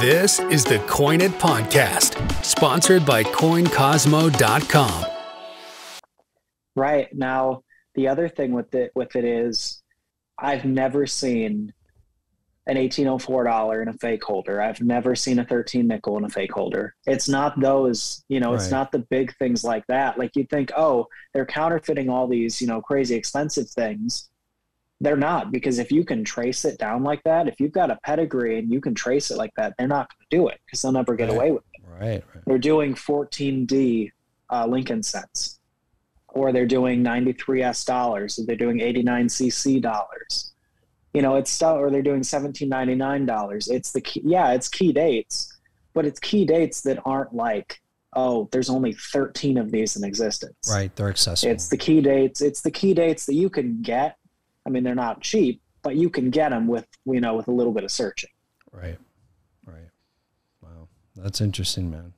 This is the Coin It Podcast, sponsored by CoinCosmo.com. Right now, the other thing with it with it is, I've never seen an eighteen oh four dollar in a fake holder. I've never seen a thirteen nickel in a fake holder. It's not those, you know, it's not the big things like that. Like you'd think, oh, they're counterfeiting all these, you know, crazy expensive things. They're not because if you can trace it down like that, if you've got a pedigree and you can trace it like that, they're not going to do it because they'll never get Right. away with it Right. right. they're doing 14D uh, Lincoln cents, or they're doing 93S dollars, or they're doing 89CC dollars. You know, it's stuff, or they're doing 1799 dollars. It's the key, yeah, it's key dates, but it's key dates that aren't like, oh, there's only 13 of these in existence. Right. They're accessible. It's the key dates. It's the key dates that you can get. I mean, they're not cheap, but you can get them with you know with a little bit of searching. Right. Right. Wow. That's interesting, man.